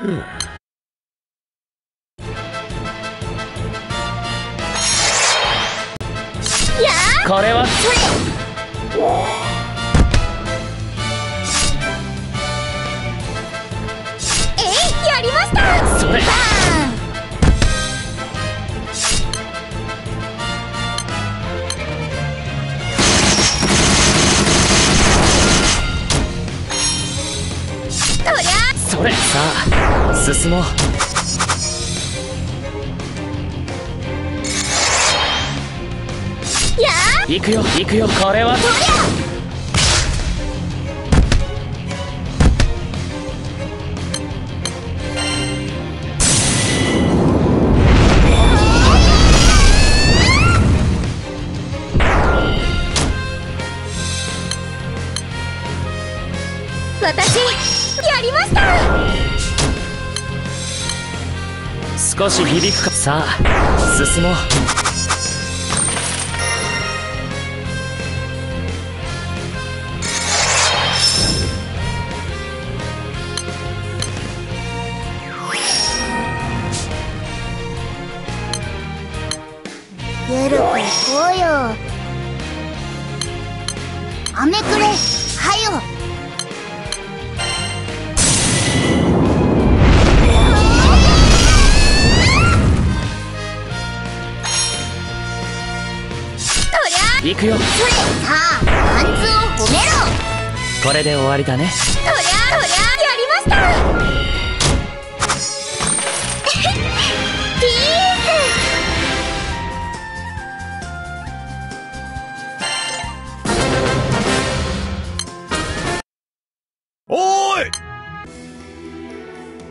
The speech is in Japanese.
これは？それ。さあ進もう。や行くよ行くよこれは。とりゃ私やりました少し響くか。さあ進もう。ゆるく行こう。よ雨くれはよ行くよ。それさあパンツを褒めろ。これで終わりだね。とりゃとりゃやりました